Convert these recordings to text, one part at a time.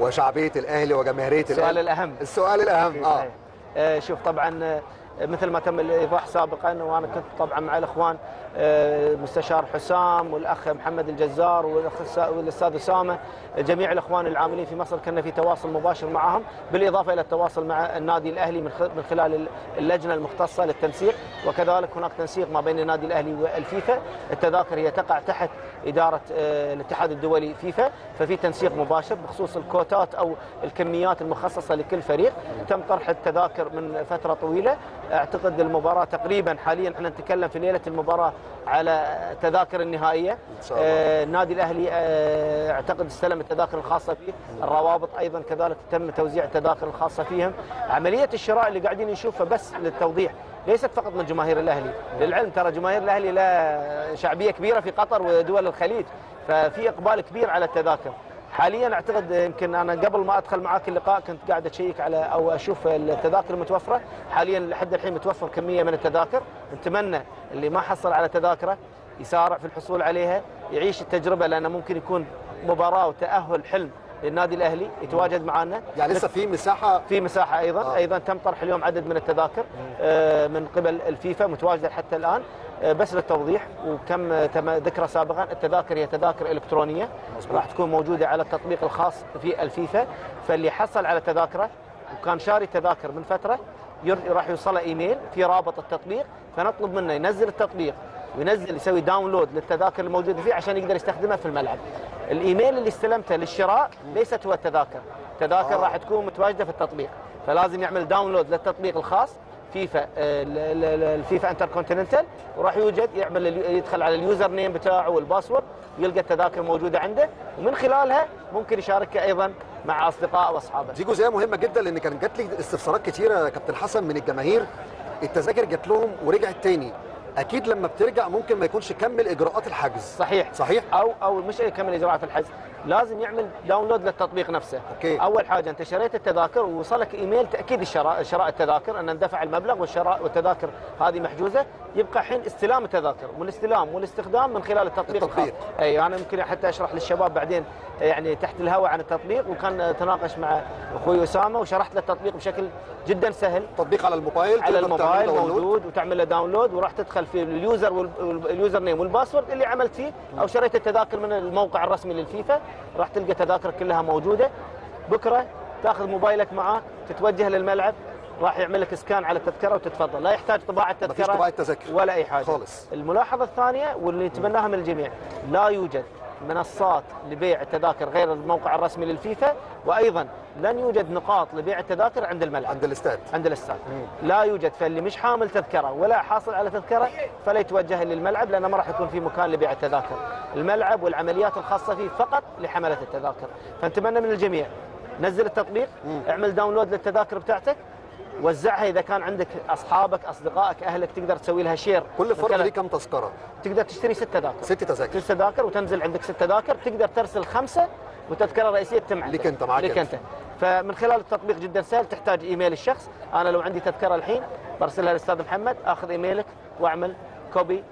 وشعبية الأهلي وجماهيرية السؤال الأهلي الأهم السؤال الأهم آه. آه، شوف طبعا آه، مثل ما تم الإيضاح سابقا وأنا كنت طبعا مع الإخوان آه، مستشار حسام والأخ محمد الجزار والأستاذ أسامة جميع الإخوان العاملين في مصر كنا في تواصل مباشر معهم بالإضافة إلى التواصل مع النادي الأهلي من خلال ال- اللجنة المختصة للتنسيق وكذلك هناك تنسيق ما بين النادي الأهلي والفيفا التذاكر هي تقع تحت إدارة آه، الاتحاد الدولي فيفا ففي تنسيق مباشر بخصوص الكوتات أو الكميات المخصصة لكل فريق. تم طرح التذاكر من فترة طويلة اعتقد المباراة تقريبا حاليا إحنا نتكلم في ليلة المباراة على تذاكر النهائية. إن شاء الله. آه، النادي الأهلي آه، اعتقد استلم التذاكر الخاصة فيه. الروابط أيضا كذلك تم توزيع التذاكر الخاصة فيهم. عملية الشراء اللي قاعدين نشوفها بس للتوضيح ليست فقط من جماهير الأهلي. للعلم ترى جماهير الأهلي لها شعبية كبيرة في قطر ودول الخليج ففي إقبال كبير على التذاكر. حاليا أعتقد يمكن أنا قبل ما أدخل معاك اللقاء كنت قاعد أشيك على أو أشوف التذاكر المتوفره حاليا لحد الحين متوفر كمية من التذاكر. نتمنى اللي ما حصل على تذاكره يسارع في الحصول عليها يعيش التجربة لأنه ممكن يكون مباراة وتأهل حلم للنادي الأهلي يتواجد معنا يعني لسه في مساحة؟ في مساحة أيضا. آه. أيضا تم طرح اليوم عدد من التذاكر آه، من قبل الفيفا متواجدة حتى الآن. آه، بس للتوضيح وكم آه، تم ذكره سابقا. التذاكر هي تذاكر إلكترونية. راح تكون موجودة على التطبيق الخاص في الفيفا. فاللي حصل على تذاكره وكان شاري تذاكر من فترة راح يوصله إيميل في رابط التطبيق. فنطلب منه ينزل التطبيق وينزل يسوي download للتذاكر الموجوده فيه عشان يقدر يستخدمها في الملعب. الإيميل اللي استلمته للشراء ليست هو التذاكر، التذاكر آه. راح تكون متواجدة في التطبيق، فلازم يعمل download للتطبيق الخاص فيفا ال- ال- ال- الفيفا انتر كونتيننتال وراح يوجد يعمل يدخل على ال username بتاعه وال password يلقى التذاكر موجودة عنده ومن خلالها ممكن يشاركها أيضا مع أصدقائه وأصحابه. دي جزئيه مهمة جدا لأن كان جات لي استفسارات كتيرة يا كابتن حسن من الجماهير التذاكر جات لهم ورجعت تاني أكيد لما بترجع ممكن ما يكونش كمل اجراءات الحجز. صحيح. صحيح؟ أو أو مش يكمل اجراءات الحجز. لازم يعمل download للتطبيق نفسه okay. أول حاجة أنت شريت التذاكر ووصلك إيميل تأكيد الشراء شراء التذاكر أن اندفع المبلغ والشراء والتذاكر هذه محجوزة يبقى الحين استلام التذاكر والاستلام والاستخدام من خلال التطبيق التطبيق. الخاص أي أنا يمكن حتى أشرح للشباب بعدين يعني تحت الهواء عن التطبيق وكان تناقش مع أخوي أسامة وشرحت له التطبيق بشكل جدا سهل تطبيق على الموبايل على الموبايل. موجود وتعمل له download وراح تدخل في ال user وال username وال password اللي عملت فيه أو شريت التذاكر من الموقع الرسمي للفيفا راح تلقى تذاكر كلها موجودة بكرة تأخذ موبايلك معاك تتوجه للملعب راح يعمل لك اسكان على التذكرة وتتفضل لا يحتاج طباعة تذكرة. ولا أي حاجة خالص. الملاحظة الثانية واللي نتمناها من الجميع لا يوجد منصات لبيع التذاكر غير الموقع الرسمي للفيفا وأيضا لن يوجد نقاط لبيع التذاكر عند الملعب. عند الاستاد. عند الاستاد. لا يوجد فاللي مش حامل تذكرة ولا حاصل على تذكرة فلا يتوجه للملعب لأنه ما راح يكون في مكان لبيع التذاكر. الملعب والعمليات الخاصة فيه فقط لحملة التذاكر. فنتمنى من الجميع نزل التطبيق اعمل download للتذاكر بتاعتك وزعها إذا كان عندك أصحابك أصدقائك أهلك تقدر تسوي لها share كل فرد ليه كم تذكرة؟ تقدر تشتري ست تذاكر ست تذاكر ست تذاكر وتنزل عندك ست تذاكر تقدر ترسل خمسة وتذكرة رئيسية تتم عندك أنت، معاك ليك أنت. أنت. فمن خلال التطبيق جدا سهل تحتاج إيميل الشخص. أنا لو عندي تذكرة الحين برسلها للاستاذ محمد آخذ إيميلك وأعمل copy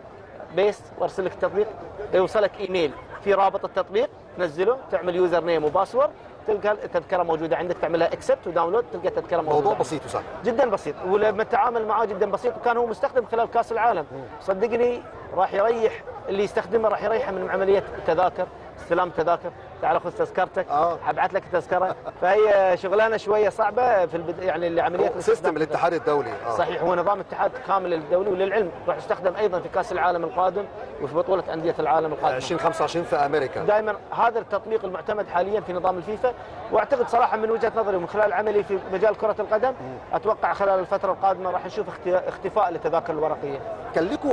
paste وأرسل لك التطبيق. يوصلك إيميل. في رابط التطبيق تنزله تعمل username و password تلقى التذكره موجودة عندك تعملها accept و download تلقى التذكرة موجودة. موضوع. بسيط وسهل. جدا بسيط. ولما التعامل معاه جدا بسيط وكان هو مستخدم خلال كأس العالم. صدقني راح يريح اللي يستخدمه راح يريحه من عملية التذاكر استلام التذاكر تعال خذ تذكرتك آه. حبعت لك التذكرة. فهي شغلانة شوية صعبة في البد... يعني عملية system الاتحاد الدولي آه. صحيح هو نظام اتحاد كامل الدولي وللعلم. راح يستخدم أيضا في كأس العالم القادم وفي بطولة أندية العالم القادمة. 2025 في أمريكا. دائما هذا التطبيق المعتمد حاليا في نظام الفيفا. وأعتقد صراحة من وجهة نظري ومن خلال عملي في مجال كرة القدم أتوقع خلال الفترة القادمة راح نشوف اختفاء للتذاكر الورقية. كان لكم